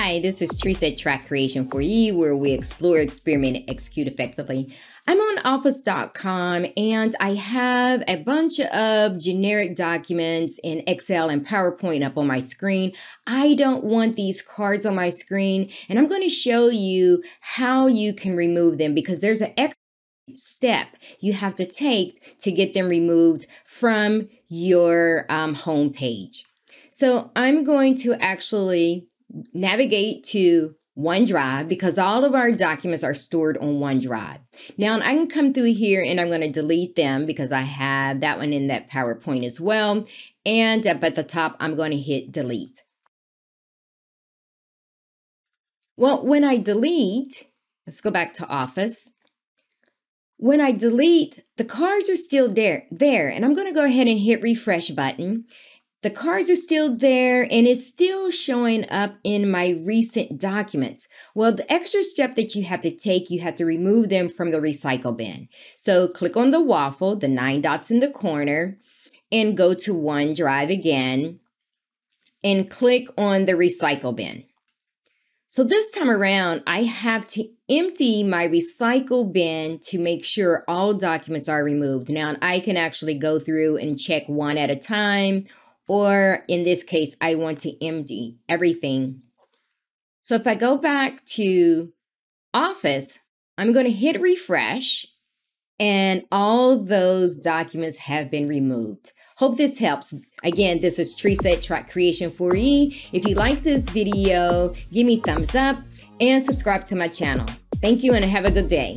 Hi, this is Teresa TRAC Creation for You, where we explore, experiment, and execute effectively. I'm on office.com and I have a bunch of generic documents in Excel and PowerPoint up on my screen. I don't want these cards on my screen, and I'm going to show you how you can remove them because there's an extra step you have to take to get them removed from your um, home page. So I'm going to actually navigate to OneDrive because all of our documents are stored on OneDrive. Now I can come through here and I'm going to delete them because I have that one in that PowerPoint as well. And uh, up at the top, I'm going to hit delete. Well, when I delete, let's go back to Office. When I delete, the cards are still there, there, and I'm going to go ahead and hit refresh button the cards are still there and it's still showing up in my recent documents. Well, the extra step that you have to take, you have to remove them from the recycle bin. So click on the waffle, the nine dots in the corner, and go to OneDrive again and click on the recycle bin. So this time around, I have to empty my recycle bin to make sure all documents are removed. Now I can actually go through and check one at a time or in this case, I want to empty everything. So if I go back to Office, I'm going to hit refresh and all those documents have been removed. Hope this helps. Again, this is Teresa at TRAC Creation 4E. If you like this video, give me thumbs up and subscribe to my channel. Thank you and have a good day.